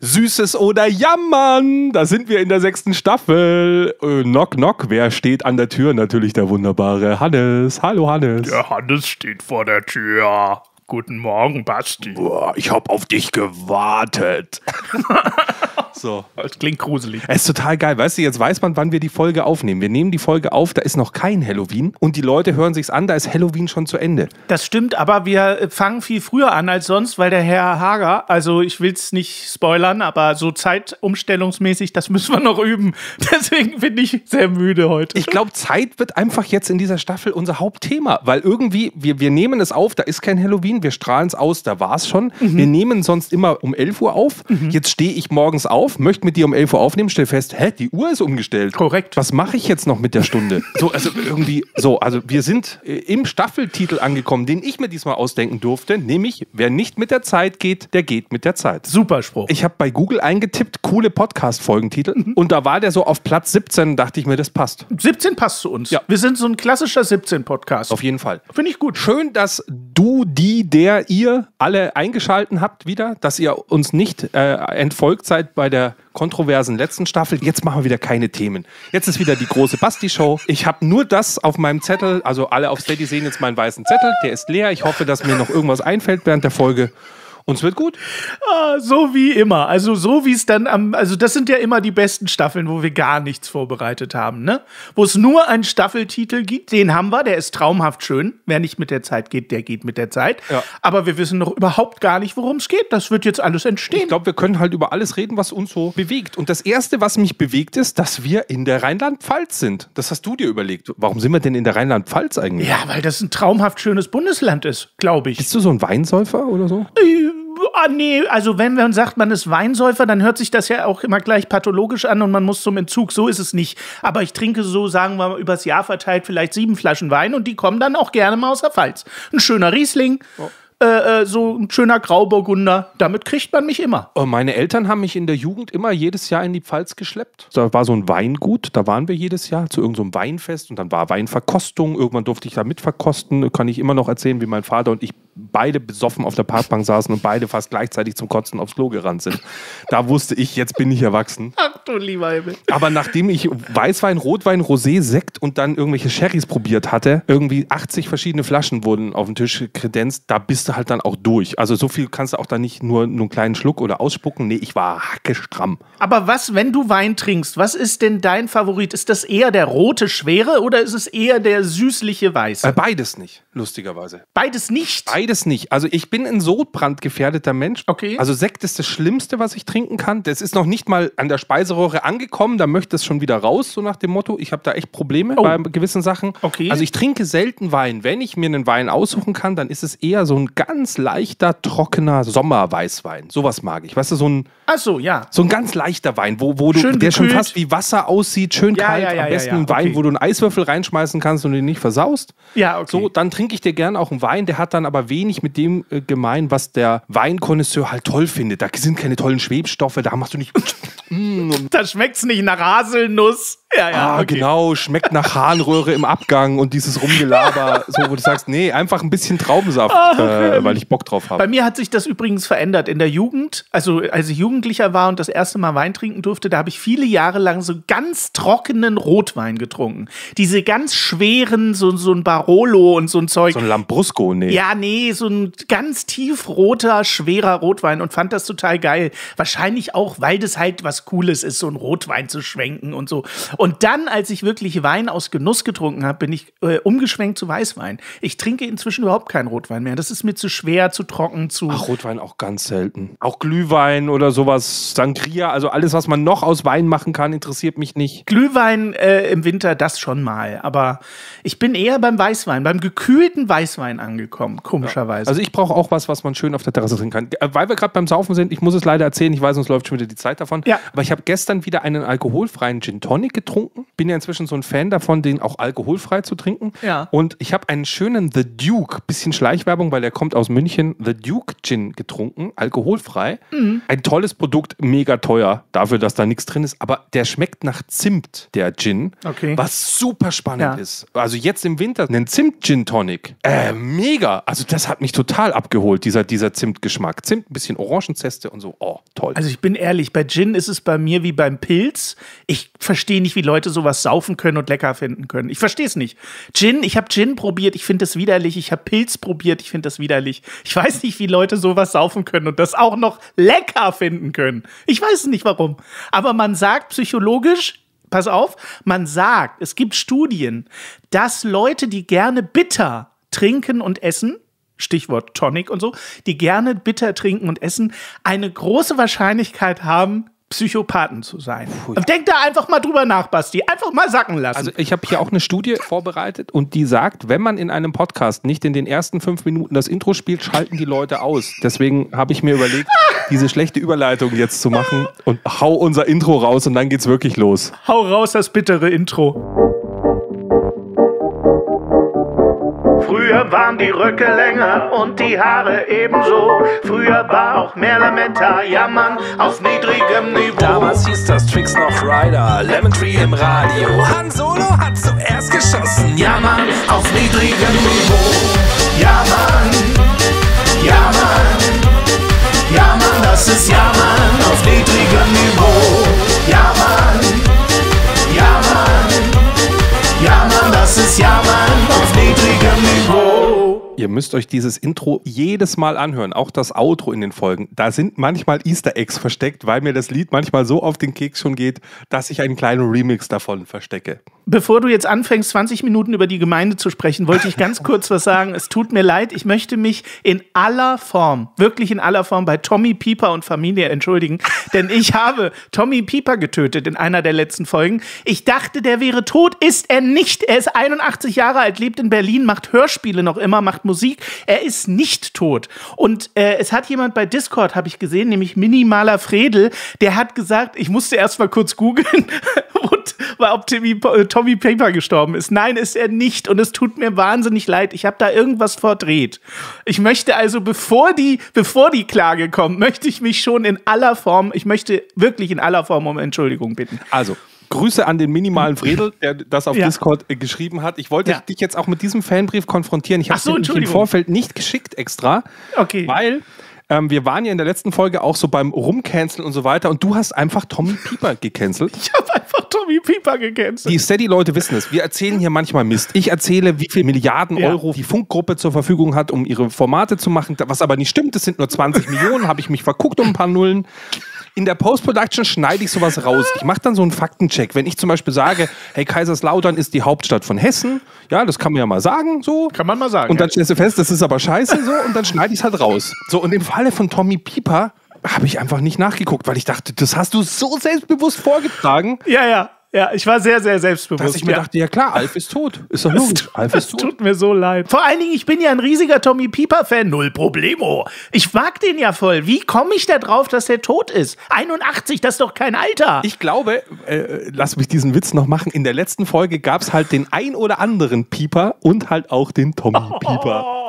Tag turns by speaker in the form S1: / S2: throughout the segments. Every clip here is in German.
S1: Süßes oder Jammern, da sind wir in der sechsten Staffel. Äh, knock, knock, wer steht an der Tür? Natürlich der wunderbare Hannes. Hallo Hannes.
S2: Der Hannes steht vor der Tür. Guten Morgen, Basti.
S1: Boah, ich hab auf dich gewartet.
S2: so. Das klingt gruselig.
S1: Es ist total geil. Weißt du, jetzt weiß man, wann wir die Folge aufnehmen. Wir nehmen die Folge auf, da ist noch kein Halloween und die Leute hören sich's an, da ist Halloween schon zu Ende.
S2: Das stimmt, aber wir fangen viel früher an als sonst, weil der Herr Hager, also ich will's nicht spoilern, aber so zeitumstellungsmäßig, das müssen wir noch üben. Deswegen bin ich sehr müde heute.
S1: Ich glaube, Zeit wird einfach jetzt in dieser Staffel unser Hauptthema, weil irgendwie, wir, wir nehmen es auf, da ist kein Halloween, wir strahlen es aus, da war es schon. Mhm. Wir nehmen sonst immer um 11 Uhr auf. Mhm. Jetzt stehe ich morgens auf, möchte mit dir um 11 Uhr aufnehmen, stelle fest, hä, die Uhr ist umgestellt.
S2: Korrekt.
S1: Was mache ich jetzt noch mit der Stunde? so, also irgendwie, so, also wir sind äh, im Staffeltitel angekommen, den ich mir diesmal ausdenken durfte, nämlich, wer nicht mit der Zeit geht, der geht mit der Zeit.
S2: Super Spruch.
S1: Ich habe bei Google eingetippt, coole Podcast-Folgentitel mhm. und da war der so auf Platz 17, dachte ich mir, das passt.
S2: 17 passt zu uns. Ja. Wir sind so ein klassischer 17-Podcast.
S1: Auf jeden Fall.
S2: Finde ich gut.
S1: Schön, dass du, die, der, ihr alle eingeschalten habt wieder, dass ihr uns nicht äh, entfolgt seid bei der kontroversen letzten Staffel. Jetzt machen wir wieder keine Themen. Jetzt ist wieder die große Basti-Show. Ich habe nur das auf meinem Zettel. Also alle auf Steady sehen jetzt meinen weißen Zettel. Der ist leer. Ich hoffe, dass mir noch irgendwas einfällt während der Folge. Und es wird gut.
S2: Ah, so wie immer. Also so wie es dann am, also das sind ja immer die besten Staffeln, wo wir gar nichts vorbereitet haben, ne? Wo es nur einen Staffeltitel gibt, den haben wir, der ist traumhaft schön. Wer nicht mit der Zeit geht, der geht mit der Zeit. Ja. Aber wir wissen noch überhaupt gar nicht, worum es geht. Das wird jetzt alles entstehen.
S1: Ich glaube, wir können halt über alles reden, was uns so bewegt. Und das Erste, was mich bewegt, ist, dass wir in der Rheinland-Pfalz sind. Das hast du dir überlegt. Warum sind wir denn in der Rheinland-Pfalz eigentlich?
S2: Ja, weil das ein traumhaft schönes Bundesland ist, glaube ich.
S1: Bist du so ein Weinsäufer oder so?
S2: Äh, ah, nee, also wenn man sagt, man ist Weinsäufer, dann hört sich das ja auch immer gleich pathologisch an und man muss zum Entzug. So ist es nicht. Aber ich trinke so, sagen wir mal, übers Jahr verteilt vielleicht sieben Flaschen Wein und die kommen dann auch gerne mal aus der Pfalz. Ein schöner Riesling. Oh. Äh, äh, so ein schöner Grauburgunder. Damit kriegt man mich immer.
S1: Oh, meine Eltern haben mich in der Jugend immer jedes Jahr in die Pfalz geschleppt. Da war so ein Weingut, da waren wir jedes Jahr zu irgendeinem so Weinfest und dann war Weinverkostung. Irgendwann durfte ich da mitverkosten. Kann ich immer noch erzählen, wie mein Vater und ich beide besoffen auf der Parkbank saßen und beide fast gleichzeitig zum Kotzen aufs Klo gerannt sind. Da wusste ich, jetzt bin ich erwachsen.
S2: Ach du lieber Himmel.
S1: Aber nachdem ich Weißwein, Rotwein, Rosé, Sekt und dann irgendwelche Sherrys probiert hatte, irgendwie 80 verschiedene Flaschen wurden auf den Tisch kredenzt, da bist du halt dann auch durch. Also so viel kannst du auch da nicht nur, nur einen kleinen Schluck oder ausspucken. Nee, ich war hackestramm.
S2: Aber was, wenn du Wein trinkst, was ist denn dein Favorit? Ist das eher der rote, schwere oder ist es eher der süßliche, weiße?
S1: Äh, beides nicht, lustigerweise.
S2: Beides nicht?
S1: Beides beides nicht. Also ich bin ein sodbrandgefährdeter Mensch.
S2: Okay.
S1: Also Sekt ist das Schlimmste, was ich trinken kann. Das ist noch nicht mal an der Speiseröhre angekommen. Da möchte es schon wieder raus, so nach dem Motto. Ich habe da echt Probleme oh. bei gewissen Sachen.
S2: Okay.
S1: Also ich trinke selten Wein. Wenn ich mir einen Wein aussuchen kann, dann ist es eher so ein ganz leichter, trockener Sommerweißwein. Sowas mag ich. Weißt du, so ein.
S2: Ach so, ja.
S1: So ein ganz leichter Wein, wo, wo du, der schon fast wie Wasser aussieht, schön ja, kalt. Ja, ja, Am besten ein Wein, okay. wo du einen Eiswürfel reinschmeißen kannst und ihn nicht versaust.
S2: Ja, okay.
S1: So, dann trinke ich dir gern auch einen Wein, der hat dann aber wenig mit dem äh, gemein, was der Weinkonnoisseur halt toll findet. Da sind keine tollen Schwebstoffe, da machst du nicht.
S2: da schmeckt es nicht nach Haselnuss.
S1: Ja, ja. Ah, okay. genau, schmeckt nach Harnröhre im Abgang und dieses Rumgelaber, so wo du sagst, nee, einfach ein bisschen Traubensaft, Ach, äh, weil ich Bock drauf habe.
S2: Bei mir hat sich das übrigens verändert in der Jugend. Also als ich Jugendlicher war und das erste Mal Wein trinken durfte, da habe ich viele Jahre lang so ganz trockenen Rotwein getrunken. Diese ganz schweren, so, so ein Barolo und so ein Zeug.
S1: So ein Lambrusco, nee.
S2: Ja, nee, so ein ganz tiefroter, schwerer Rotwein und fand das total geil. Wahrscheinlich auch, weil das halt was Cooles ist, so ein Rotwein zu schwenken und so. Und dann, als ich wirklich Wein aus Genuss getrunken habe, bin ich äh, umgeschwenkt zu Weißwein. Ich trinke inzwischen überhaupt keinen Rotwein mehr. Das ist mir zu schwer, zu trocken, zu.
S1: Ach, Rotwein auch ganz selten. Auch Glühwein oder sowas, Sangria, also alles, was man noch aus Wein machen kann, interessiert mich nicht.
S2: Glühwein äh, im Winter, das schon mal. Aber ich bin eher beim Weißwein, beim gekühlten Weißwein angekommen, komischerweise.
S1: Ja. Also ich brauche auch was, was man schön auf der Terrasse trinken kann. Äh, weil wir gerade beim Saufen sind, ich muss es leider erzählen, ich weiß, uns läuft schon wieder die Zeit davon.
S2: Ja.
S1: Aber ich habe gestern wieder einen alkoholfreien Gin Tonic getrunken getrunken. Bin ja inzwischen so ein Fan davon, den auch alkoholfrei zu trinken.
S2: Ja.
S1: Und ich habe einen schönen The Duke, bisschen Schleichwerbung, weil der kommt aus München, The Duke Gin getrunken, alkoholfrei.
S2: Mhm.
S1: Ein tolles Produkt, mega teuer, dafür, dass da nichts drin ist. Aber der schmeckt nach Zimt, der Gin.
S2: Okay.
S1: Was super spannend
S2: Ja.
S1: ist. Also jetzt im Winter einen Zimt-Gin Tonic. Äh, mega. Also das hat mich total abgeholt, dieser, dieser Zimtgeschmack. Zimt, ein bisschen Orangenzeste und so. Oh, toll.
S2: Also ich bin ehrlich, bei Gin ist es bei mir wie beim Pilz. Ich verstehe nicht, wie Leute sowas saufen können und lecker finden können. Ich verstehe es nicht. Gin, ich habe Gin probiert, ich finde das widerlich. Ich habe Pilz probiert, ich finde das widerlich. Ich weiß nicht, wie Leute sowas saufen können und das auch noch lecker finden können. Ich weiß nicht warum. Aber man sagt psychologisch, pass auf, man sagt, es gibt Studien, dass Leute, die gerne bitter trinken und essen, Stichwort Tonic und so, die gerne bitter trinken und essen, eine große Wahrscheinlichkeit haben, Psychopathen zu sein. Denk da einfach mal drüber nach, Basti. Einfach mal sacken lassen.
S1: Also ich habe hier auch eine Studie vorbereitet und die sagt, wenn man in einem Podcast nicht in den ersten fünf Minuten das Intro spielt, schalten die Leute aus. Deswegen habe ich mir überlegt, diese schlechte Überleitung jetzt zu machen und hau unser Intro raus und dann geht's wirklich los.
S2: Hau raus das bittere Intro. Früher waren die Röcke länger und die Haare ebenso. Früher war auch mehr Lametta, jammern auf niedrigem Niveau.
S3: Damals hieß das Tricks noch Rider, Lemon Tree im Radio. Han Solo hat zuerst geschossen, ja
S2: Jammern auf niedrigem Niveau. Ja, Mann. Ja, Mann.
S1: Ihr müsst euch dieses Intro jedes Mal anhören, auch das Outro in den Folgen. Da sind manchmal Easter Eggs versteckt, weil mir das Lied manchmal so auf den Keks schon geht, dass ich einen kleinen Remix davon verstecke.
S2: Bevor du jetzt anfängst, 20 Minuten über die Gemeinde zu sprechen, wollte ich ganz kurz was sagen. Es tut mir leid, ich möchte mich in aller Form, wirklich in aller Form bei Tommy Pieper und Familie entschuldigen, denn ich habe Tommy Pieper getötet in einer der letzten Folgen. Ich dachte, der wäre tot, ist er nicht. Er ist 81 Jahre alt, lebt in Berlin, macht Hörspiele noch immer, macht Musik. Er ist nicht tot. Und äh, es hat jemand bei Discord, habe ich gesehen, nämlich Minimaler Fredel, der hat gesagt, ich musste erst mal kurz googeln, ob Timmy, äh, Tommy Paper gestorben ist. Nein, ist er nicht. Und es tut mir wahnsinnig leid. Ich habe da irgendwas verdreht. Ich möchte also, bevor die, bevor die Klage kommt, möchte ich mich schon in aller Form, ich möchte wirklich in aller Form um Entschuldigung bitten.
S1: Also, Grüße an den minimalen Fredel, der das auf
S2: Ja.
S1: Discord äh, geschrieben hat. Ich wollte
S2: Ja.
S1: dich jetzt auch mit diesem Fanbrief konfrontieren. Ich habe
S2: so,
S1: es im. Vorfeld nicht geschickt extra,
S2: Okay.
S1: weil ähm, wir waren ja in der letzten Folge auch so beim Rumcanceln und so weiter und du hast einfach Tommy Pieper gecancelt.
S2: Ich habe einfach Tommy Pieper gecancelt.
S1: Die Steady-Leute wissen es. Wir erzählen hier manchmal Mist. Ich erzähle, wie viel Milliarden
S2: Ja.
S1: Euro die Funkgruppe zur Verfügung hat, um ihre Formate zu machen. Was aber nicht stimmt, es sind nur 20 Millionen, habe ich mich verguckt um ein paar Nullen. In der Post-Production schneide ich sowas raus. Ich mache dann so einen Faktencheck. Wenn ich zum Beispiel sage, hey, Kaiserslautern ist die Hauptstadt von Hessen, ja, das kann man ja mal sagen, so.
S2: Kann man mal sagen.
S1: Und dann stellst du fest, das ist aber scheiße, so, und dann schneide ich es halt raus. So, und im Falle von Tommy Pieper habe ich einfach nicht nachgeguckt, weil ich dachte, das hast du so selbstbewusst vorgetragen,
S2: ja, ja. Ja, ich war sehr, sehr selbstbewusst.
S1: dass ich mir
S2: ja.
S1: dachte, ja klar, Alf ist tot. Ist doch logisch.
S2: tut,
S1: Alf
S2: es
S1: ist tot.
S2: tut mir so leid. Vor allen Dingen, ich bin ja ein riesiger Tommy Pieper-Fan. Null Problemo. Ich mag den ja voll. Wie komme ich da drauf, dass der tot ist? 81, das ist doch kein Alter.
S1: Ich glaube, äh, lass mich diesen Witz noch machen. In der letzten Folge gab es halt den ein oder anderen Pieper und halt auch den Tommy Pieper. Oh,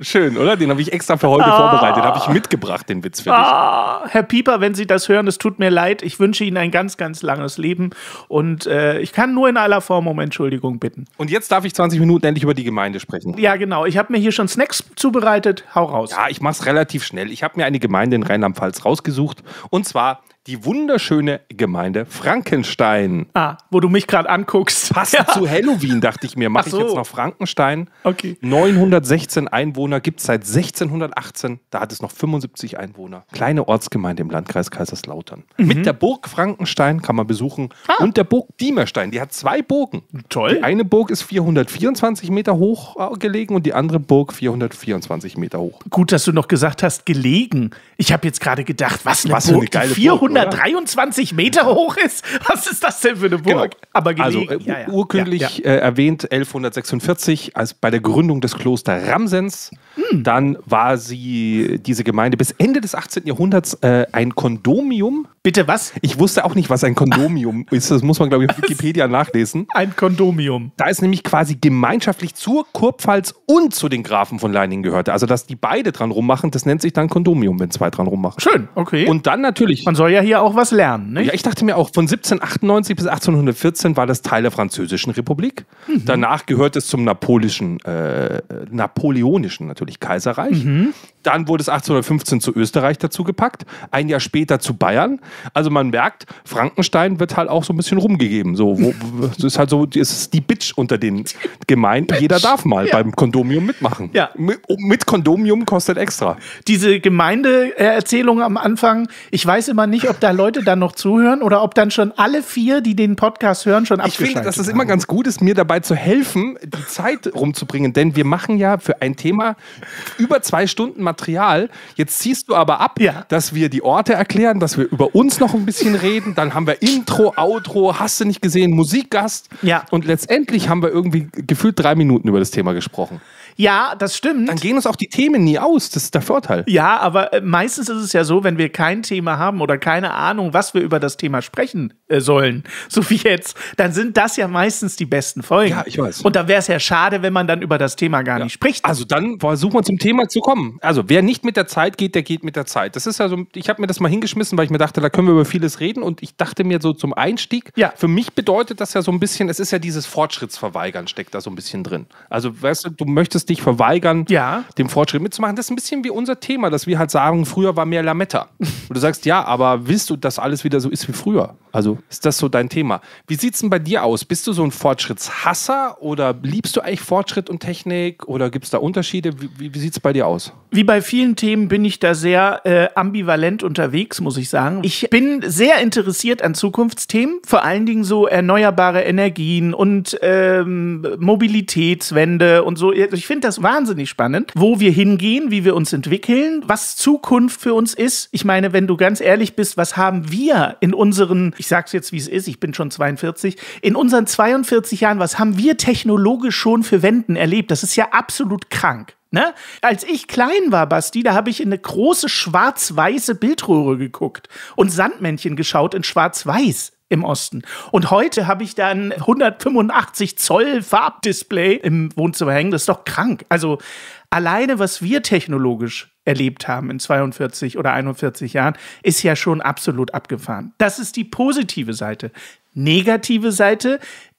S1: schön, oder? Den habe ich extra für heute vorbereitet. Habe ich mitgebracht, den Witz für dich.
S2: Ah, Herr Pieper, wenn Sie das hören, es tut mir leid. Ich wünsche Ihnen ein ganz, ganz langes Leben. Und äh, ich kann nur in aller Form um Entschuldigung bitten.
S1: Und jetzt darf ich 20 Minuten endlich über die Gemeinde sprechen.
S2: Ja, genau. Ich habe mir hier schon Snacks zubereitet. Hau raus.
S1: Ja, ich mache es relativ schnell. Ich habe mir eine Gemeinde in Rheinland-Pfalz rausgesucht. Und zwar die wunderschöne Gemeinde Frankenstein.
S2: Ah, wo du mich gerade anguckst.
S1: Passend zu Halloween dachte ich mir, mache
S2: Ach so.
S1: ich jetzt noch Frankenstein.
S2: Okay.
S1: 916 Einwohner gibt es seit 1618. Da hat es noch 75 Einwohner. Kleine Ortsgemeinde im Landkreis Kaiserslautern.
S2: Mhm.
S1: Mit der Burg Frankenstein kann man besuchen. Und der Burg Diemerstein. Die hat zwei Burgen.
S2: Ah. Toll.
S1: Die eine Burg ist 424 Meter hoch äh, gelegen und die andere Burg 424 Meter hoch.
S2: Gut, dass du noch gesagt hast, gelegen. Ich habe jetzt gerade gedacht, was, eine
S1: Was
S2: Burg,
S1: eine geile
S2: die
S1: Burg.
S2: 123 Meter hoch ist? Was ist das denn für eine Burg?
S1: Genau.
S2: Aber
S1: Also
S2: gelegen.
S1: äh,
S2: ja, ja.
S1: urkündlich
S2: Ja, ja.
S1: Äh, erwähnt 1146 als bei der Gründung des Kloster Ramsens.
S2: Hm.
S1: Dann war sie diese Gemeinde bis Ende des 18. Jahrhunderts äh, ein Kondomium.
S2: Bitte was?
S1: Ich wusste auch nicht, was ein Kondomium ist. Das muss man, glaube ich, auf Wikipedia nachlesen.
S2: Ein Kondomium.
S1: Da es nämlich quasi gemeinschaftlich zur Kurpfalz und zu den Grafen von Leiningen gehörte. Also, dass die beide dran rummachen, das nennt sich dann Kondomium, wenn zwei dran rummachen.
S2: Schön, okay.
S1: Und dann natürlich.
S2: man soll ja hier auch was lernen, ne?
S1: Ja, ich dachte mir auch, von 1798 bis 1814 war das Teil der Französischen Republik.
S2: Mhm.
S1: Danach gehört es zum napolischen, äh, napoleonischen natürlich Kaiserreich.
S2: Mhm.
S1: Dann wurde es 1815 zu Österreich dazugepackt, ein Jahr später zu Bayern. Also man merkt, Frankenstein wird halt auch so ein bisschen rumgegeben. So, wo, das ist halt so, es ist die Bitch unter den Gemeinden. Jeder darf mal
S2: Ja.
S1: beim Kondomium mitmachen.
S2: Ja.
S1: Mit, Kondomium kostet extra.
S2: Diese Gemeindeerzählung am Anfang, ich weiß immer nicht, ob da Leute dann noch zuhören oder ob dann schon alle vier, die den Podcast hören, schon
S1: Ich
S2: abgeschaltet
S1: finde, dass es immer ganz gut ist, mir dabei zu helfen, die Zeit rumzubringen. Denn wir machen ja für ein Thema über zwei Stunden Material. Jetzt ziehst du aber ab,
S2: Ja.
S1: dass wir die Orte erklären, dass wir über uns noch ein bisschen reden. Dann haben wir Intro, Outro, hast du nicht gesehen, Musikgast.
S2: Ja.
S1: Und letztendlich haben wir irgendwie gefühlt drei Minuten über das Thema gesprochen.
S2: Ja, das stimmt.
S1: Dann gehen uns auch die Themen nie aus. Das ist der Vorteil.
S2: Ja, aber äh, meistens ist es ja so, wenn wir kein Thema haben oder keine Ahnung, was wir über das Thema sprechen äh, sollen, so wie jetzt, dann sind das ja meistens die besten Folgen.
S1: Ja, ich weiß.
S2: Und da wäre es ja schade, wenn man dann über das Thema gar nicht spricht.
S1: Also dann versuchen wir zum Thema zu kommen. Also wer nicht mit der Zeit geht, der geht mit der Zeit. Das ist ja so, ich habe mir das mal hingeschmissen, weil ich mir dachte, da können wir über vieles reden und ich dachte mir so zum Einstieg,
S2: Ja.
S1: für mich bedeutet das ja so ein bisschen, es ist ja dieses Fortschrittsverweigern steckt da so ein bisschen drin. Also weißt du, du möchtest dich verweigern,
S2: Ja.
S1: dem Fortschritt mitzumachen. Das ist ein bisschen wie unser Thema, dass wir halt sagen, früher war mehr Lametta. Und du sagst, ja, aber willst du, dass alles wieder so ist wie früher? Also ist das so dein Thema? Wie sieht es denn bei dir aus? Bist du so ein Fortschrittshasser oder liebst du eigentlich Fortschritt und Technik oder gibt es da Unterschiede? Wie, wie, sieht es bei dir aus?
S2: Wie bei vielen Themen bin ich da sehr äh, ambivalent unterwegs, muss ich sagen. Ich bin sehr interessiert an Zukunftsthemen, vor allen Dingen so erneuerbare Energien und ähm, Mobilitätswende und so. Also Ich finde das wahnsinnig spannend, wo wir hingehen, wie wir uns entwickeln, was Zukunft für uns ist. Ich meine, wenn du ganz ehrlich bist, was haben wir in unseren, ich sag's jetzt wie es ist, ich bin schon 42, in unseren 42 Jahren, was haben wir technologisch schon für Wenden erlebt? Das ist ja absolut krank. Ne? Als ich klein war, Basti, da habe ich in eine große schwarz-weiße Bildröhre geguckt und Sandmännchen geschaut in schwarz-weiß im Osten. Und heute habe ich dann 185 Zoll Farbdisplay im Wohnzimmer hängen. Das ist doch krank. Also alleine, was wir technologisch erlebt haben in 42 oder 41 Jahren, ist ja schon absolut abgefahren. Das ist die positive Seite. Negative Seite,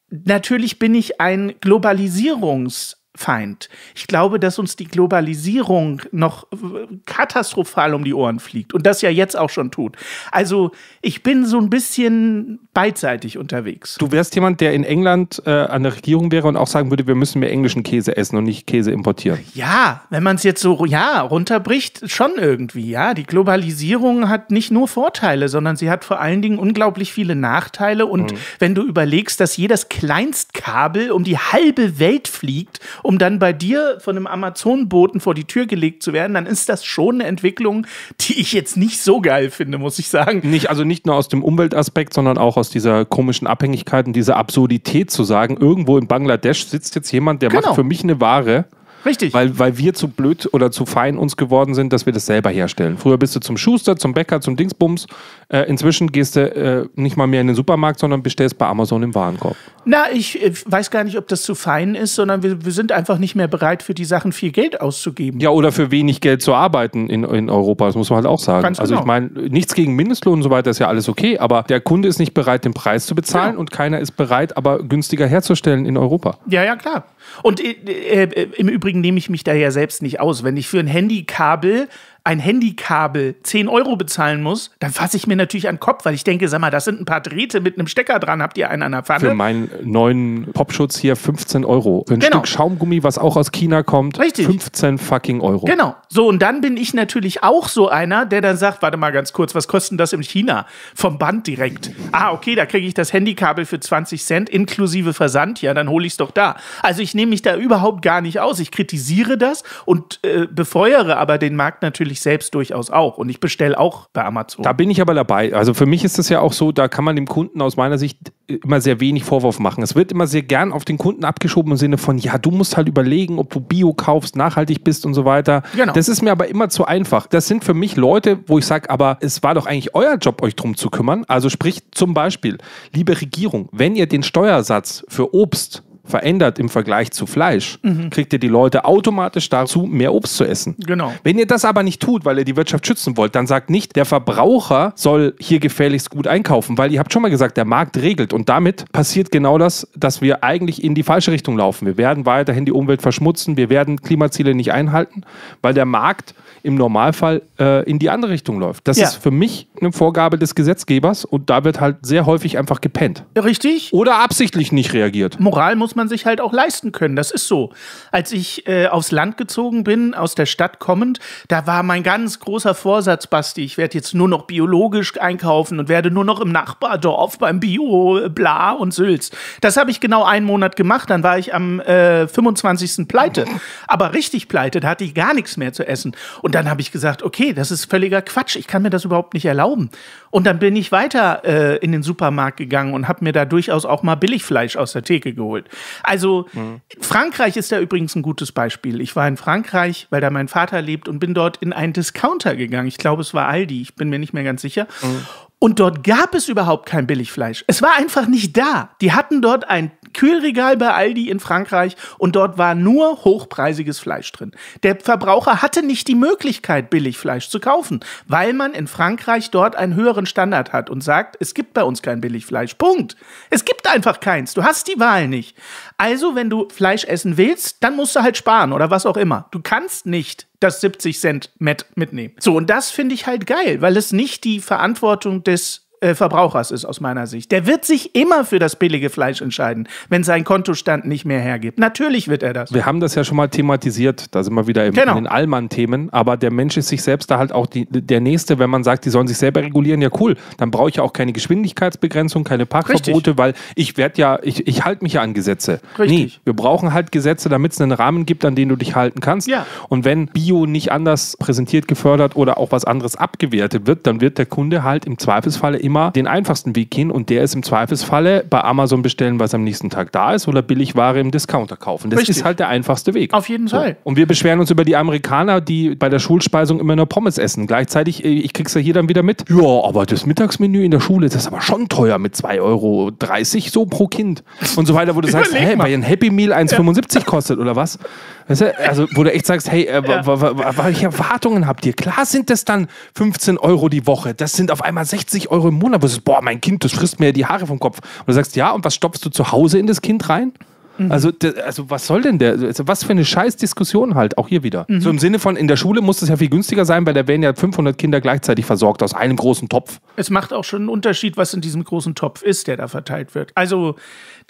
S2: natürlich bin ich ein Globalisierungs- Feind. Ich glaube, dass uns die Globalisierung noch äh, katastrophal um die Ohren fliegt und das ja jetzt auch schon tut. Also ich bin so ein bisschen beidseitig unterwegs.
S1: Du wärst jemand, der in England äh, an der Regierung wäre und auch sagen würde, wir müssen mehr englischen Käse essen und nicht Käse importieren.
S2: Ja, wenn man es jetzt so ja runterbricht, schon irgendwie. Ja, die Globalisierung hat nicht nur Vorteile, sondern sie hat vor allen Dingen unglaublich viele Nachteile. Und wenn du überlegst, dass jedes Kleinstkabel um die halbe Welt fliegt, um dann bei dir von einem Amazon-Boten vor die Tür gelegt zu werden, dann ist das schon eine Entwicklung, die ich jetzt nicht so geil finde, muss ich sagen.
S1: Nicht, also nicht nur aus dem Umweltaspekt, sondern auch aus dieser komischen Abhängigkeit und dieser Absurdität zu sagen, irgendwo in Bangladesch sitzt jetzt jemand, der
S2: Genau.
S1: macht für mich eine Ware,
S2: Richtig.
S1: weil, weil wir zu blöd oder zu fein uns geworden sind, dass wir das selber herstellen. Früher bist du zum Schuster, zum Bäcker, zum Dingsbums. Äh, inzwischen gehst du äh, nicht mal mehr in den Supermarkt, sondern bestellst bei Amazon im Warenkorb.
S2: Na, ich äh, weiß gar nicht, ob das zu fein ist, sondern wir, wir sind einfach nicht mehr bereit, für die Sachen viel Geld auszugeben.
S1: Ja, oder für wenig Geld zu arbeiten in, in Europa, das muss man halt auch sagen.
S2: Ganz
S1: Also ich
S2: genau.
S1: meine, nichts gegen Mindestlohn und so weiter ist ja alles okay, aber der Kunde ist nicht bereit, den Preis zu bezahlen
S2: Genau.
S1: und keiner ist bereit, aber günstiger herzustellen in Europa.
S2: Ja, ja, klar. Und äh, äh, im Übrigen nehme ich mich da ja selbst nicht aus. Wenn ich für ein Handykabel ein Handykabel 10 Euro bezahlen muss, dann fasse ich mir natürlich an den Kopf, weil ich denke, sag mal, das sind ein paar Drähte mit einem Stecker dran. Habt ihr einen an der
S1: Für
S2: Pfanne?
S1: meinen neuen Popschutz hier 15 Euro. Für ein
S2: Genau.
S1: Stück Schaumgummi, was auch aus China kommt,
S2: Richtig.
S1: 15 fucking Euro.
S2: Genau. So, und dann bin ich natürlich auch so einer, der dann sagt, warte mal ganz kurz, was kostet denn das in China? Vom Band direkt. Ah, okay, da kriege ich das Handykabel für 20 Cent inklusive Versand. Ja, dann hole ich es doch da. Also ich nehme mich da überhaupt gar nicht aus. Ich kritisiere das und äh, befeuere aber den Markt natürlich natürlich selbst durchaus auch. Und ich bestelle auch bei Amazon.
S1: Da bin ich aber dabei. Also für mich ist das ja auch so, da kann man dem Kunden aus meiner Sicht immer sehr wenig Vorwurf machen. Es wird immer sehr gern auf den Kunden abgeschoben im Sinne von, ja, du musst halt überlegen, ob du Bio kaufst, nachhaltig bist und so weiter.
S2: Genau.
S1: Das ist mir aber immer zu einfach. Das sind für mich Leute, wo ich sage, aber es war doch eigentlich euer Job, euch drum zu kümmern. Also sprich zum Beispiel, liebe Regierung, wenn ihr den Steuersatz für Obst verändert im Vergleich zu Fleisch, kriegt ihr die Leute automatisch dazu, mehr Obst zu essen.
S2: Genau.
S1: Wenn ihr das aber nicht tut, weil ihr die Wirtschaft schützen wollt, dann sagt nicht, der Verbraucher soll hier gefälligst gut einkaufen, weil ihr habt schon mal gesagt, der Markt regelt und damit passiert genau das, dass wir eigentlich in die falsche Richtung laufen. Wir werden weiterhin die Umwelt verschmutzen, wir werden Klimaziele nicht einhalten, weil der Markt im Normalfall äh, in die andere Richtung läuft. Das
S2: Ja.
S1: ist für mich eine Vorgabe des Gesetzgebers und da wird halt sehr häufig einfach gepennt.
S2: Richtig?
S1: Oder absichtlich nicht reagiert.
S2: Moral muss man sich halt auch leisten können. Das ist so. Als ich äh, aufs Land gezogen bin, aus der Stadt kommend, da war mein ganz großer Vorsatz, Basti, ich werde jetzt nur noch biologisch einkaufen und werde nur noch im Nachbardorf beim Bio, äh, bla und Sülz. Das habe ich genau einen Monat gemacht, dann war ich am äh, 25. pleite. Aber richtig pleite, da hatte ich gar nichts mehr zu essen. Und dann habe ich gesagt, okay, das ist völliger Quatsch, ich kann mir das überhaupt nicht erlauben. Und dann bin ich weiter äh, in den Supermarkt gegangen und habe mir da durchaus auch mal Billigfleisch aus der Theke geholt. Also Frankreich ist da übrigens ein gutes Beispiel. Ich war in Frankreich, weil da mein Vater lebt und bin dort in einen Discounter gegangen. Ich glaube, es war Aldi, ich bin mir nicht mehr ganz sicher. Und dort gab es überhaupt kein Billigfleisch. Es war einfach nicht da. Die hatten dort ein Kühlregal bei Aldi in Frankreich und dort war nur hochpreisiges Fleisch drin. Der Verbraucher hatte nicht die Möglichkeit, Billigfleisch zu kaufen, weil man in Frankreich dort einen höheren Standard hat und sagt, es gibt bei uns kein Billigfleisch. Punkt. Es gibt einfach keins. Du hast die Wahl nicht. Also, wenn du Fleisch essen willst, dann musst du halt sparen oder was auch immer. Du kannst nicht das 70 Cent Met mitnehmen. So, und das finde ich halt geil, weil es nicht die Verantwortung des äh, Verbrauchers ist aus meiner Sicht. Der wird sich immer für das billige Fleisch entscheiden, wenn sein Kontostand nicht mehr hergibt. Natürlich wird er das.
S1: Wir haben das ja schon mal thematisiert, da sind wir wieder im,
S2: Genau.
S1: in den Allmann-Themen, aber der Mensch ist sich selbst da halt auch die, der Nächste, wenn man sagt, die sollen sich selber regulieren, ja cool, dann brauche ich ja auch keine Geschwindigkeitsbegrenzung, keine Parkverbote, weil ich werde ja, ich, ich halte mich ja an Gesetze.
S2: Richtig.
S1: Nee, wir brauchen halt Gesetze, damit es einen Rahmen gibt, an den du dich halten kannst.
S2: Ja.
S1: Und wenn Bio nicht anders präsentiert, gefördert oder auch was anderes abgewertet wird, dann wird der Kunde halt im Zweifelsfalle immer den einfachsten Weg gehen und der ist im Zweifelsfalle bei Amazon bestellen, was am nächsten Tag da ist oder Billigware im Discounter kaufen. Das
S2: Richtig.
S1: ist halt der einfachste Weg.
S2: Auf jeden Fall.
S1: Und wir beschweren uns über die Amerikaner, die bei der Schulspeisung immer nur Pommes essen. Gleichzeitig, äh, ich krieg's ja hier dann wieder mit. Ja, aber das Mittagsmenü in der Schule, das ist aber schon teuer mit 2,30 Euro so pro Kind. Und so weiter, wo du sagst,
S2: Überleg mal.
S1: weil ein Happy Meal 1,75 kostet oder was? Weißt du, also, wo du echt sagst, hey, äh,
S2: Ja.
S1: welche Erwartungen habt ihr? Klar sind das dann 15 Euro die Woche. Das sind auf einmal 60 Euro im Monat. Wo du sagst, boah, mein Kind, das frisst mir die Haare vom Kopf. Und du sagst, ja, und was stopfst du zu Hause in das Kind rein?
S2: Mhm.
S1: Also, also, was soll denn der? Also, was für eine scheiß Diskussion halt, auch hier wieder.
S2: Mhm.
S1: So im Sinne von, in der Schule muss das ja viel günstiger sein, weil da werden ja 500 Kinder gleichzeitig versorgt aus einem großen Topf.
S2: Es macht auch schon einen Unterschied, was in diesem großen Topf ist, der da verteilt wird. Also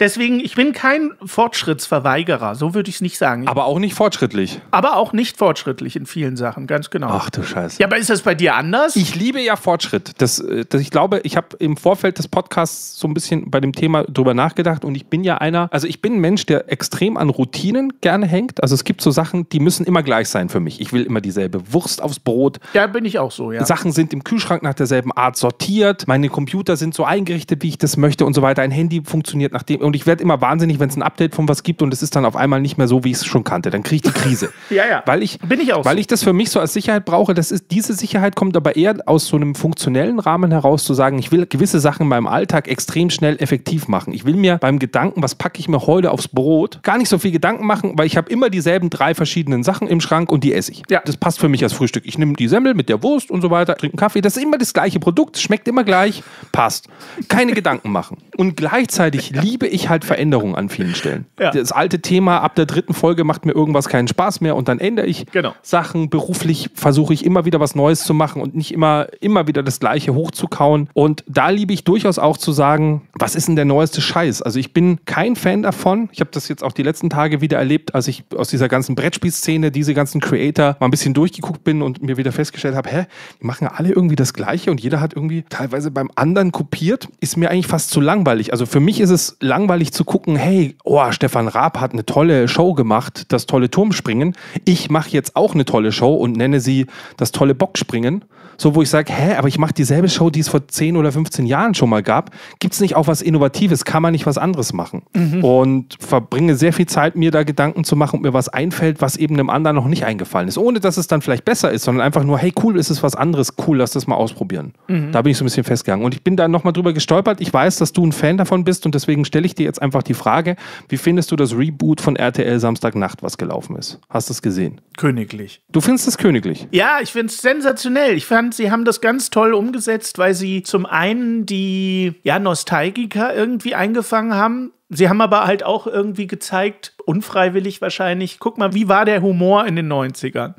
S2: deswegen, ich bin kein Fortschrittsverweigerer, so würde ich es nicht sagen.
S1: Aber auch nicht fortschrittlich.
S2: Aber auch nicht fortschrittlich in vielen Sachen, ganz genau.
S1: Ach du Scheiße.
S2: Ja, aber ist das bei dir anders?
S1: Ich liebe ja Fortschritt. Das, äh, das, ich glaube, ich habe im Vorfeld des Podcasts so ein bisschen bei dem Thema drüber nachgedacht und ich bin ja einer, also ich bin ein Mensch, der extrem an Routinen gerne hängt. Also es gibt so Sachen, die müssen immer gleich sein für mich. Ich will immer dieselbe Wurst aufs Brot.
S2: ja, bin ich auch so, ja.
S1: Sachen sind im Kühlschrank nach derselben Art sortiert. Meine Computer sind so eingerichtet, wie ich das möchte und so weiter. Ein Handy funktioniert nach dem. Und ich werde immer wahnsinnig, wenn es ein Update von was gibt und es ist dann auf einmal nicht mehr so, wie ich es schon kannte. Dann kriege ich die Krise.
S2: Ja, ja.
S1: Weil ich,
S2: Bin ich auch
S1: weil
S2: so.
S1: ich das für mich so als Sicherheit brauche. Das ist, diese Sicherheit kommt aber eher aus so einem funktionellen Rahmen heraus, zu sagen, ich will gewisse Sachen in meinem Alltag extrem schnell effektiv machen. Ich will mir beim Gedanken, was packe ich mir heute aufs Brot, gar nicht so viel Gedanken machen, weil ich habe immer dieselben drei verschiedenen Sachen im Schrank und die esse ich.
S2: Ja.
S1: Das passt für mich als Frühstück. Ich nehme die Semmel mit der Wurst und so weiter, trinke einen Kaffee. Das ist immer das gleiche Produkt, schmeckt immer gleich, passt. Keine Gedanken machen. Und gleichzeitig liebe ich halt Veränderungen an vielen Stellen.
S2: Ja.
S1: Das alte Thema, ab der dritten Folge macht mir irgendwas keinen Spaß mehr und dann ändere ich
S2: Genau.
S1: Sachen. Beruflich versuche ich immer wieder was Neues zu machen und nicht immer, immer wieder das Gleiche hochzukauen. Und da liebe ich durchaus auch zu sagen, was ist denn der neueste Scheiß? Also ich bin kein Fan davon, Ich habe das jetzt auch die letzten Tage wieder erlebt, als ich aus dieser ganzen Brettspielszene, diese ganzen Creator mal ein bisschen durchgeguckt bin und mir wieder festgestellt habe, hä, die machen alle irgendwie das Gleiche und jeder hat irgendwie teilweise beim anderen kopiert. Ist mir eigentlich fast zu langweilig. Also für mich ist es langweilig zu gucken, hey, oh, Stefan Raab hat eine tolle Show gemacht, das tolle Turmspringen. Ich mache jetzt auch eine tolle Show und nenne sie das tolle Bockspringen so wo ich sage, hä, aber ich mache dieselbe Show, die es vor 10 oder 15 Jahren schon mal gab. Gibt es nicht auch was Innovatives? Kann man nicht was anderes machen? Mhm. Und verbringe sehr viel Zeit, mir da Gedanken zu machen und mir was einfällt, was eben einem anderen noch nicht eingefallen ist. Ohne dass es dann vielleicht besser ist, sondern einfach nur, hey, cool, ist es was anderes, cool, lass das mal ausprobieren. Mhm. Da bin ich so ein bisschen festgegangen. Und ich bin da nochmal drüber gestolpert. Ich weiß, dass du ein Fan davon bist und deswegen stelle ich dir jetzt einfach die Frage, wie findest du das Reboot von RTL Samstagnacht, was gelaufen ist? Hast du es gesehen?
S2: Königlich.
S1: Du findest es königlich?
S2: Ja, ich finde es sensationell. Ich fand fand, sie haben das ganz toll umgesetzt, weil sie zum einen die ja, Nostalgiker irgendwie eingefangen haben. Sie haben aber halt auch irgendwie gezeigt, unfreiwillig wahrscheinlich, guck mal, wie war der Humor in den 90ern?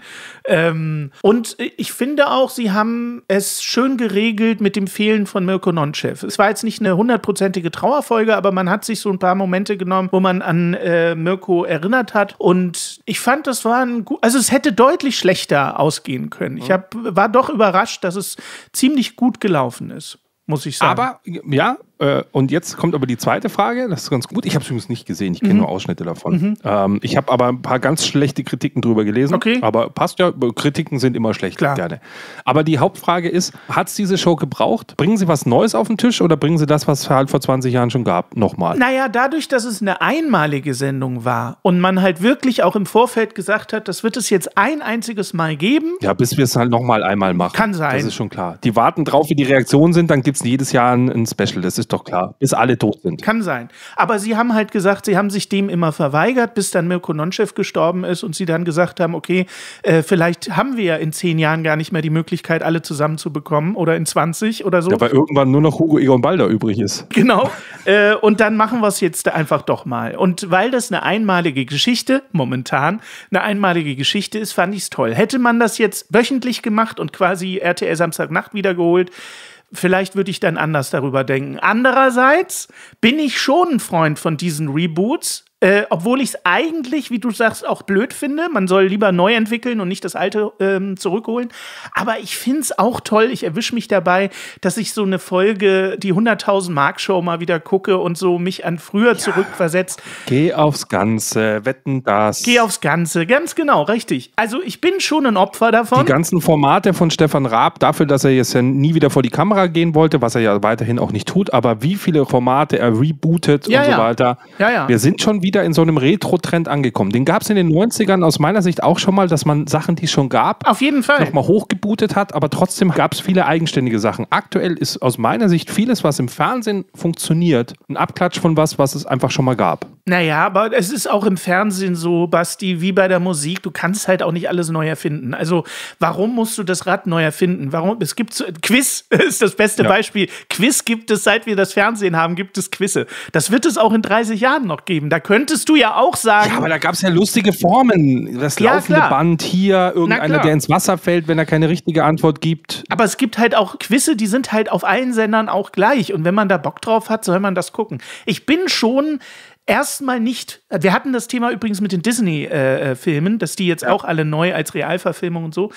S2: Ähm, und ich finde auch, sie haben es schön geregelt mit dem Fehlen von Mirko Nonchev. Es war jetzt nicht eine hundertprozentige Trauerfolge, aber man hat sich so ein paar Momente genommen, wo man an äh, Mirko erinnert hat. Und ich fand, das war ein gut, also es hätte deutlich schlechter ausgehen können. Ich hab, war doch überrascht, dass es ziemlich gut gelaufen ist muss ich sagen.
S1: Aber ja, äh, und jetzt kommt aber die zweite Frage, das ist ganz gut. Ich habe es übrigens nicht gesehen, ich kenne mhm. nur Ausschnitte davon. Mhm. Ähm, ich habe aber ein paar ganz schlechte Kritiken drüber gelesen.
S2: Okay.
S1: Aber passt ja, Kritiken sind immer schlecht,
S2: Klar.
S1: gerne. Aber die Hauptfrage ist, hat es diese Show gebraucht? Bringen sie was Neues auf den Tisch oder bringen sie das, was es halt vor 20 Jahren schon gab, nochmal?
S2: Naja, dadurch, dass es eine einmalige Sendung war und man halt wirklich auch im Vorfeld gesagt hat, das wird es jetzt ein einziges Mal geben.
S1: Ja, bis wir es halt nochmal einmal machen.
S2: Kann sein.
S1: Das ist schon klar. Die warten drauf, wie die Reaktionen sind, dann gibt es jedes Jahr ein, ein Special, das ist doch klar. Bis alle tot sind.
S2: Kann sein. Aber sie haben halt gesagt, sie haben sich dem immer verweigert, bis dann Mirko Nonchev gestorben ist und sie dann gesagt haben, okay, äh, vielleicht haben wir ja in zehn Jahren gar nicht mehr die Möglichkeit, alle zusammenzubekommen oder in 20 oder so.
S1: Ja, weil irgendwann nur noch Hugo Egon Balder übrig ist.
S2: Genau. Äh, und dann machen wir es jetzt einfach doch mal. Und weil das eine einmalige Geschichte, momentan eine einmalige Geschichte ist, fand ich es toll. Hätte man das jetzt wöchentlich gemacht und quasi RTL Samstagnacht wiedergeholt, vielleicht würde ich dann anders darüber denken. Andererseits bin ich schon ein Freund von diesen Reboots, äh, obwohl ich es eigentlich, wie du sagst, auch blöd finde. Man soll lieber neu entwickeln und nicht das alte ähm, zurückholen. Aber ich finde es auch toll. Ich erwische mich dabei, dass ich so eine Folge, die 100.000 Mark Show mal wieder gucke und so mich an früher ja. zurückversetzt.
S1: Geh aufs Ganze, wetten das.
S2: Geh aufs Ganze, ganz genau, richtig. Also ich bin schon ein Opfer davon.
S1: Die ganzen Formate von Stefan Raab, dafür, dass er jetzt ja nie wieder vor die Kamera gehen wollte, was er ja weiterhin auch nicht tut, aber wie viele Formate er rebootet
S2: ja,
S1: und
S2: ja.
S1: so weiter.
S2: Ja, ja.
S1: Wir sind schon wieder in so einem Retro-Trend angekommen. Den gab es in den 90ern aus meiner Sicht auch schon mal, dass man Sachen, die es schon gab,
S2: auf jeden Fall
S1: nochmal hochgebootet hat, aber trotzdem gab es viele eigenständige Sachen. Aktuell ist aus meiner Sicht vieles, was im Fernsehen funktioniert, ein Abklatsch von was, was es einfach schon mal gab.
S2: Naja, aber es ist auch im Fernsehen so, Basti, wie bei der Musik, du kannst halt auch nicht alles neu erfinden. Also, warum musst du das Rad neu erfinden? Warum? Es gibt Quiz ist das beste ja. Beispiel. Quiz gibt es, seit wir das Fernsehen haben, gibt es Quizze. Das wird es auch in 30 Jahren noch geben. Da könntest du ja auch sagen.
S1: Ja, aber da gab es ja lustige Formen. Das ja, laufende klar. Band hier, irgendeiner, der ins Wasser fällt, wenn er keine richtige Antwort gibt.
S2: Aber es gibt halt auch Quizze, die sind halt auf allen Sendern auch gleich. Und wenn man da Bock drauf hat, soll man das gucken. Ich bin schon erstmal nicht. Wir hatten das Thema übrigens mit den Disney-Filmen, äh, äh dass die jetzt auch alle neu als Realverfilmung und so.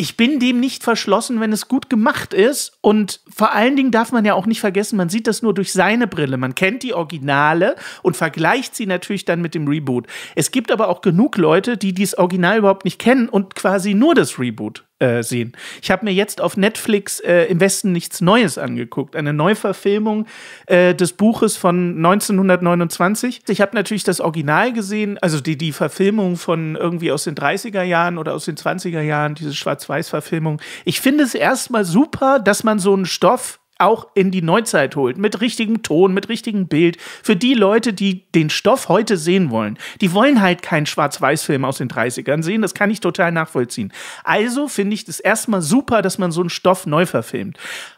S2: Ich bin dem nicht verschlossen, wenn es gut gemacht ist. Und vor allen Dingen darf man ja auch nicht vergessen, man sieht das nur durch seine Brille. Man kennt die Originale und vergleicht sie natürlich dann mit dem Reboot. Es gibt aber auch genug Leute, die dieses Original überhaupt nicht kennen und quasi nur das Reboot äh, sehen. Ich habe mir jetzt auf Netflix äh, im Westen nichts Neues angeguckt, eine Neuverfilmung äh, des Buches von 1929. Ich habe natürlich das Original gesehen, also die, die Verfilmung von irgendwie aus den 30er Jahren oder aus den 20er Jahren, diese Schwarz-Weiß-Verfilmung. Ich finde es erstmal super, dass man so einen Stoff auch in die Neuzeit holt, mit richtigem Ton, mit richtigem Bild. Für die Leute, die den Stoff heute sehen wollen, die wollen halt keinen Schwarz-Weiß-Film aus den 30ern sehen, das kann ich total nachvollziehen. Also finde ich das erstmal super, dass man so einen Stoff neu verfilmt.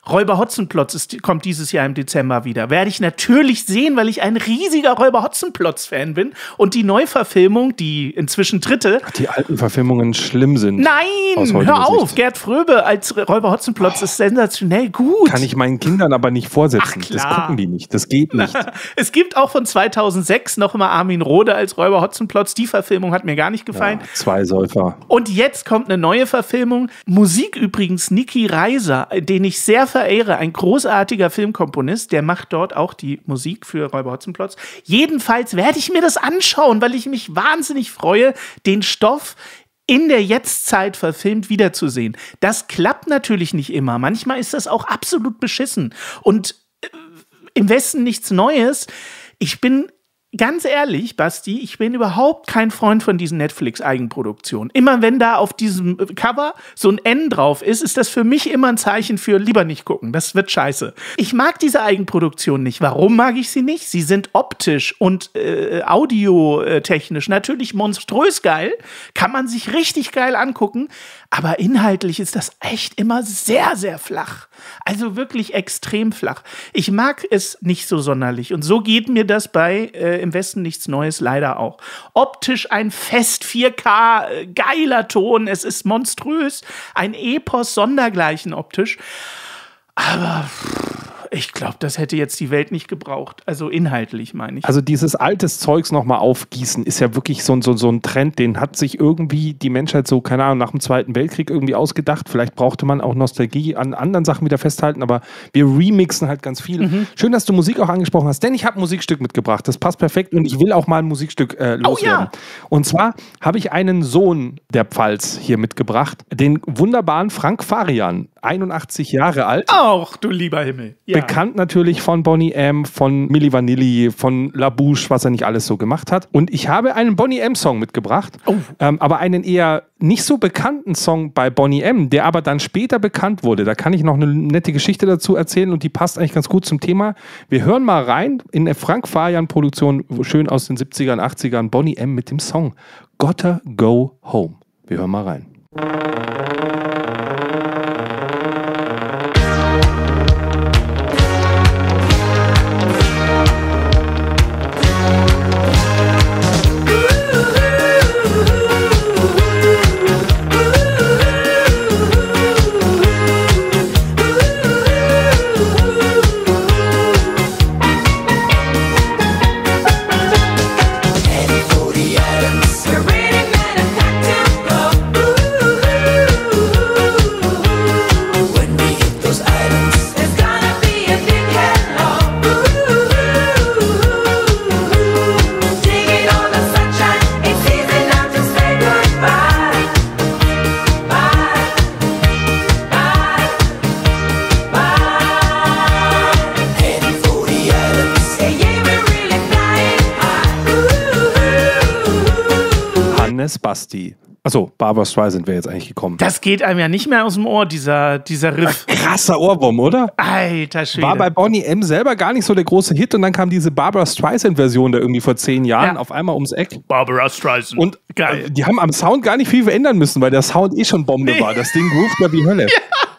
S2: Räuber Hotzenplotz ist, kommt dieses Jahr im Dezember wieder. Werde ich natürlich sehen, weil ich ein riesiger Räuber Hotzenplotz-Fan bin und die Neuverfilmung, die inzwischen dritte.
S1: Die alten Verfilmungen schlimm sind.
S2: Nein, hör auf! Sicht. Gerd Fröbe als Räuber Hotzenplotz oh. ist sensationell gut.
S1: Kann ich mein meinen Kindern aber nicht vorsetzen. Das gucken die nicht. Das geht nicht.
S2: Es gibt auch von 2006 noch immer Armin Rohde als Räuber Hotzenplotz. Die Verfilmung hat mir gar nicht gefallen.
S1: Ja, zwei Säufer.
S2: Und jetzt kommt eine neue Verfilmung. Musik übrigens Niki Reiser, den ich sehr verehre, ein großartiger Filmkomponist, der macht dort auch die Musik für Räuber Hotzenplotz. Jedenfalls werde ich mir das anschauen, weil ich mich wahnsinnig freue, den Stoff in der Jetztzeit verfilmt wiederzusehen. Das klappt natürlich nicht immer. Manchmal ist das auch absolut beschissen. Und äh, im Westen nichts Neues. Ich bin ganz ehrlich, Basti, ich bin überhaupt kein Freund von diesen Netflix-Eigenproduktionen. Immer wenn da auf diesem Cover so ein N drauf ist, ist das für mich immer ein Zeichen für lieber nicht gucken. Das wird scheiße. Ich mag diese Eigenproduktion nicht. Warum mag ich sie nicht? Sie sind optisch und äh, audiotechnisch natürlich monströs geil. Kann man sich richtig geil angucken. Aber inhaltlich ist das echt immer sehr, sehr flach. Also wirklich extrem flach. Ich mag es nicht so sonderlich. Und so geht mir das bei äh, Im Westen nichts Neues leider auch. Optisch ein Fest 4K, äh, geiler Ton. Es ist monströs. Ein Epos sondergleichen optisch. Aber pff, ich glaube, das hätte jetzt die Welt nicht gebraucht. Also inhaltlich meine ich.
S1: Also dieses altes Zeugs nochmal aufgießen ist ja wirklich so, ein- so, so ein Trend, den hat sich irgendwie die Menschheit so, keine Ahnung, nach dem Zweiten Weltkrieg irgendwie ausgedacht. Vielleicht brauchte man auch Nostalgie an anderen Sachen wieder festhalten, aber wir remixen halt ganz viel.
S2: Mhm.
S1: Schön, dass du Musik auch angesprochen hast, denn ich habe ein Musikstück mitgebracht. Das passt perfekt und ich will auch mal ein Musikstück äh, loswerden.
S2: Oh ja.
S1: Und zwar habe ich einen Sohn der Pfalz hier mitgebracht, den wunderbaren Frank Farian, 81 Jahre alt.
S2: auch, du lieber Himmel. Ja.
S1: Bekannt natürlich von Bonnie M., von Milli Vanilli, von La Bouche, was er nicht alles so gemacht hat. Und ich habe einen Bonnie M-Song mitgebracht,
S2: Oh.
S1: ähm, aber einen eher nicht so bekannten Song bei Bonnie M., der aber dann später bekannt wurde. Da kann ich noch eine nette Geschichte dazu erzählen und die passt eigentlich ganz gut zum Thema. Wir hören mal rein in eine Frank Farian-Produktion, schön aus den 70ern, 80ern, Bonnie M. mit dem Song Gotta Go Home. Wir hören mal rein. Achso, Barbara Streisand wäre jetzt eigentlich gekommen.
S2: Das geht einem ja nicht mehr aus dem Ohr, dieser, dieser Riff.
S1: Krasser Ohrwurm, oder?
S2: Alter Schwede.
S1: War bei Bonnie M selber gar nicht so der große Hit und dann kam diese Barbara Streisand-Version da irgendwie vor zehn Jahren
S2: Ja.
S1: auf einmal ums Eck.
S2: Barbara Streisand.
S1: Und
S2: Geil.
S1: äh, die haben am Sound gar nicht viel verändern müssen, weil der Sound eh schon Bombe war. Das Ding ruft da wie Hölle.
S2: Ja,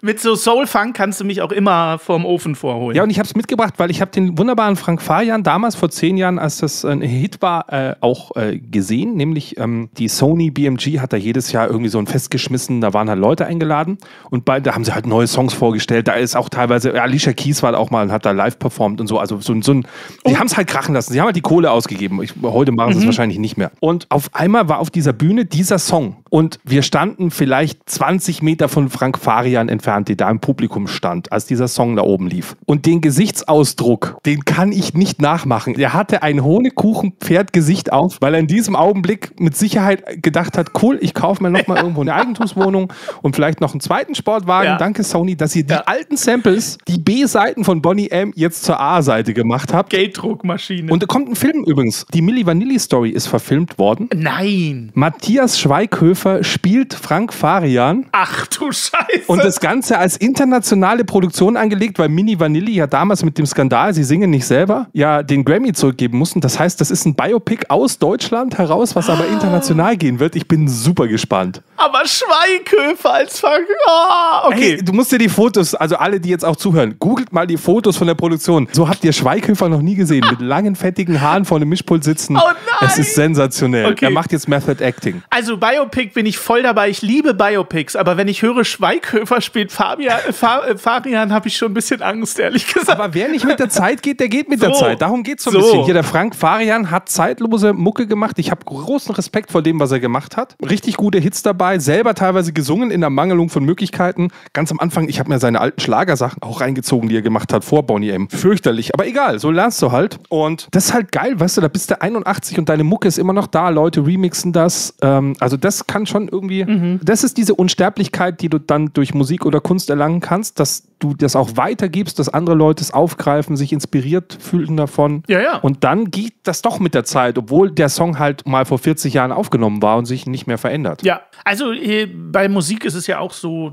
S2: mit so Soul-Funk kannst du mich auch immer vorm Ofen vorholen.
S1: Ja, und ich habe es mitgebracht, weil ich habe den wunderbaren Frank Farian damals vor zehn Jahren, als das ein Hit war, äh, auch äh, gesehen. Nämlich ähm, die Sony BMG hat da jedes Jahr irgendwie so ein Fest geschmissen. Da waren halt Leute eingeladen und bei, da haben sie halt neue Songs vorgestellt. Da ist auch teilweise, ja, Alicia Keys war da auch mal und hat da live performt und so. Also so, ein- so ein, die haben es halt krachen lassen. Sie haben halt die Kohle ausgegeben. Ich, heute machen sie es wahrscheinlich nicht mehr. Und auf einmal war auf dieser Bühne dieser Song. Und wir standen vielleicht 20 Meter von Frank Farian entfernt, der da im Publikum stand, als dieser Song da oben lief. Und den Gesichtsausdruck, den kann ich nicht nachmachen. Der hatte ein Honigkuchen-Pferd-Gesicht auf, weil er in diesem Augenblick mit Sicherheit gedacht hat, cool, ich kaufe mir nochmal irgendwo eine Eigentumswohnung und vielleicht noch einen zweiten Sportwagen.
S2: Ja.
S1: Danke Sony, dass ihr die
S2: Ja.
S1: alten Samples, die B-Seiten von Bonnie M jetzt zur A-Seite gemacht habt.
S2: Gelddruckmaschine.
S1: Und da kommt ein Film übrigens. Die Milli Vanilli Story ist verfilmt worden.
S2: Nein.
S1: Matthias Schweighöfer spielt Frank Farian
S2: Ach du Scheiße.
S1: und das Ganze als internationale Produktion angelegt, weil Mini Vanilli ja damals mit dem Skandal, sie singen nicht selber, ja den Grammy zurückgeben mussten. Das heißt, das ist ein Biopic aus Deutschland heraus, was aber international gehen wird. Ich bin super gespannt.
S2: Aber Schweighöfer als Fang. Ah, okay.
S1: Hey, du musst dir die Fotos, also alle, die jetzt auch zuhören, googelt mal die Fotos von der Produktion. So habt ihr Schweighöfer noch nie gesehen, mit langen, fettigen Haaren vor einem Mischpult sitzen.
S2: Oh nein!
S1: Es ist sensationell.
S2: Okay.
S1: Er macht jetzt Method Acting.
S2: Also Biopic Biopic bin ich voll dabei. Ich liebe Biopics, aber wenn ich höre, Schweighöfer spielt Fabian, äh, Fa, äh, Fabian, habe ich schon ein bisschen Angst, ehrlich gesagt.
S1: Aber wer nicht mit der Zeit geht, der geht mit der
S2: So.
S1: Zeit. Darum geht es so ein
S2: So.
S1: bisschen. Hier, der Frank Farian hat zeitlose Mucke gemacht. Ich habe großen Respekt vor dem, was er gemacht hat. Richtig gute Hits dabei, selber teilweise gesungen in der Mangelung von Möglichkeiten. Ganz am Anfang, ich habe mir seine alten Schlagersachen auch reingezogen, die er gemacht hat vor Bonnie M. Fürchterlich, aber egal, so lernst du halt. Und das ist halt geil, weißt du, da bist du 81 und deine Mucke ist immer noch da, Leute remixen das. Ähm, also das kann schon irgendwie,
S2: Mhm.
S1: das ist diese Unsterblichkeit, die du dann durch Musik oder Kunst erlangen kannst, dass du das auch weitergibst, dass andere Leute es aufgreifen, sich inspiriert fühlen davon.
S2: Ja, ja.
S1: Und dann geht das doch mit der Zeit, obwohl der Song halt mal vor 40 Jahren aufgenommen war und sich nicht mehr verändert.
S2: Ja, also äh, bei Musik ist es ja auch so,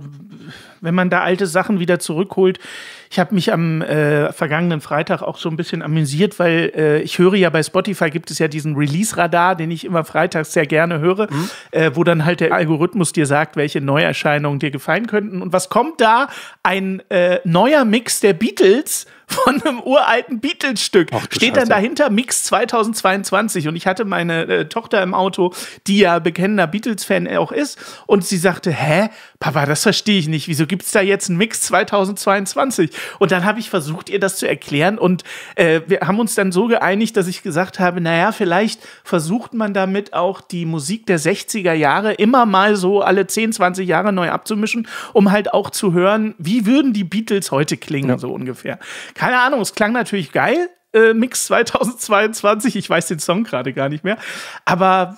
S2: wenn man da alte Sachen wieder zurückholt. Ich habe mich am äh, vergangenen Freitag auch so ein bisschen amüsiert, weil äh, ich höre ja bei Spotify gibt es ja diesen Release-Radar, den ich immer freitags sehr gerne höre, äh, wo dann halt der Algorithmus dir sagt, welche Neuerscheinungen dir gefallen könnten. Und was kommt da? Ein äh, neuer Mix der Beatles von einem uralten Beatles-Stück. Steht dann
S1: Scheiße.
S2: dahinter Mix 2022 und ich hatte meine äh, Tochter im Auto, die ja bekennender Beatles-Fan auch ist und sie sagte, hä, Papa, das verstehe ich nicht, wieso gibt es da jetzt einen Mix 2022? Und dann habe ich versucht, ihr das zu erklären und äh, wir haben uns dann so geeinigt, dass ich gesagt habe, naja, vielleicht versucht man damit auch die Musik der 60er Jahre immer mal so alle 10, 20 Jahre neu abzumischen, um halt auch zu hören, wie würden die Beatles heute klingen, so ungefähr. Keine Ahnung, es klang natürlich geil, äh, Mix 2022. Ich weiß den Song gerade gar nicht mehr. Aber ja,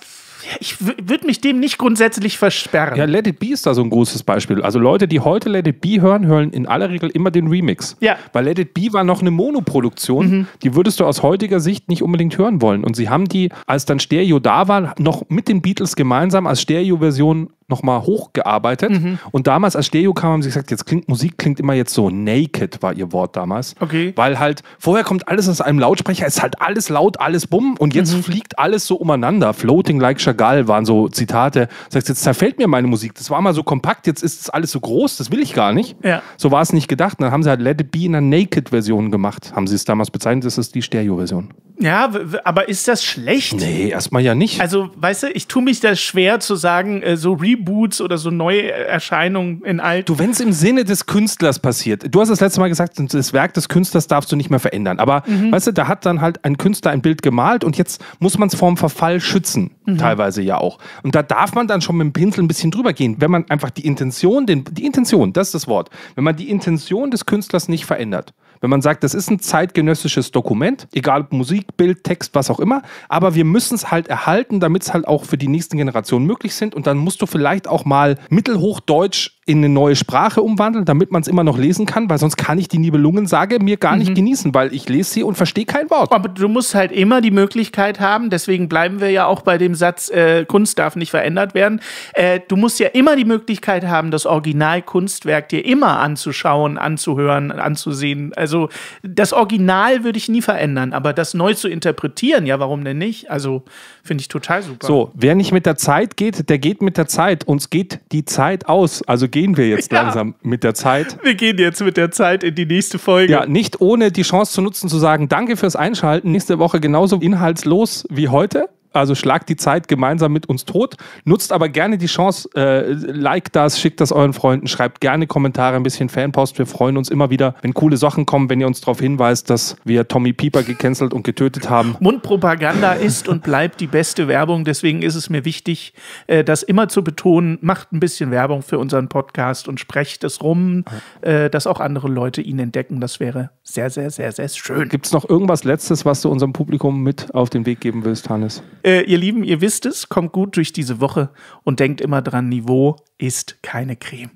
S2: ich würde mich dem nicht grundsätzlich versperren.
S1: Ja, Let It Be ist da so ein großes Beispiel. Also Leute, die heute Let It Be hören, hören in aller Regel immer den Remix.
S2: Ja.
S1: Weil Let It Be war noch eine Monoproduktion, die würdest du aus heutiger Sicht nicht unbedingt hören wollen. Und sie haben die, als dann Stereo da war, noch mit den Beatles gemeinsam als Stereo-Version nochmal hochgearbeitet. Und damals als Stereo kam, haben sie gesagt, jetzt klingt Musik klingt immer jetzt so naked, war ihr Wort damals.
S2: Okay.
S1: Weil halt, vorher kommt alles aus einem Lautsprecher, ist halt alles laut, alles bumm und jetzt fliegt alles so umeinander. Floating like Chagall waren so Zitate. Sagst, jetzt zerfällt mir meine Musik. Das war mal so kompakt, jetzt ist es alles so groß, das will ich gar nicht.
S2: Ja.
S1: So war es nicht gedacht. Und dann haben sie halt Let It Be in einer Naked-Version gemacht. Haben sie es damals bezeichnet, das ist die Stereo-Version.
S2: Ja, aber ist das schlecht?
S1: Nee, erstmal ja nicht.
S2: Also, weißt du, ich tue mich da schwer zu sagen, äh, so Reboots oder so neue Erscheinungen in alt.
S1: Du, wenn es im Sinne des Künstlers passiert, du hast das letzte Mal gesagt, das Werk des Künstlers darfst du nicht mehr verändern. Aber weißt du, da hat dann halt ein Künstler ein Bild gemalt und jetzt muss man es vorm Verfall schützen, teilweise ja auch. Und da darf man dann schon mit dem Pinsel ein bisschen drüber gehen, wenn man einfach die Intention, den, die Intention, das ist das Wort, wenn man die Intention des Künstlers nicht verändert. Wenn man sagt, das ist ein zeitgenössisches Dokument, egal ob Musik, Bild, Text, was auch immer, aber wir müssen es halt erhalten, damit es halt auch für die nächsten Generationen möglich sind. Und dann musst du vielleicht auch mal Mittelhochdeutsch in eine neue Sprache umwandeln, damit man es immer noch lesen kann, weil sonst kann ich die Nibelungensage mir gar nicht genießen, weil ich lese sie und verstehe kein Wort.
S2: Aber du musst halt immer die Möglichkeit haben, deswegen bleiben wir ja auch bei dem Satz, äh, Kunst darf nicht verändert werden. Äh, du musst ja immer die Möglichkeit haben, das Originalkunstwerk dir immer anzuschauen, anzuhören, anzusehen. Also das Original würde ich nie verändern, aber das neu zu interpretieren, ja, warum denn nicht? Also finde ich total super.
S1: So, wer nicht mit der Zeit geht, der geht mit der Zeit. Uns geht die Zeit aus. Also gehen wir jetzt
S2: Ja.
S1: langsam mit der Zeit.
S2: Wir gehen jetzt mit der Zeit in die nächste Folge.
S1: Ja, nicht ohne die Chance zu nutzen, zu sagen, danke fürs Einschalten. Nächste Woche genauso inhaltslos wie heute. Also schlagt die Zeit gemeinsam mit uns tot. Nutzt aber gerne die Chance, äh, like das, schickt das euren Freunden, schreibt gerne Kommentare, ein bisschen Fanpost. Wir freuen uns immer wieder, wenn coole Sachen kommen, wenn ihr uns darauf hinweist, dass wir Tommy Pieper gecancelt und getötet haben.
S2: Mundpropaganda ist und bleibt die beste Werbung. Deswegen ist es mir wichtig, äh, das immer zu betonen. Macht ein bisschen Werbung für unseren Podcast und sprecht es rum, äh, dass auch andere Leute ihn entdecken. Das wäre sehr, sehr, sehr, sehr schön.
S1: Gibt es noch irgendwas Letztes, was du unserem Publikum mit auf den Weg geben willst, Hannes?
S2: Äh, ihr Lieben, ihr wisst es, kommt gut durch diese Woche und denkt immer dran, Niveau ist keine Creme.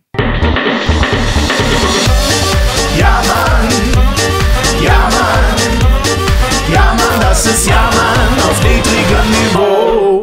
S2: Ja, Mann, ja, Mann, ja, Mann, das ist Ja, Mann auf niedrigem Niveau.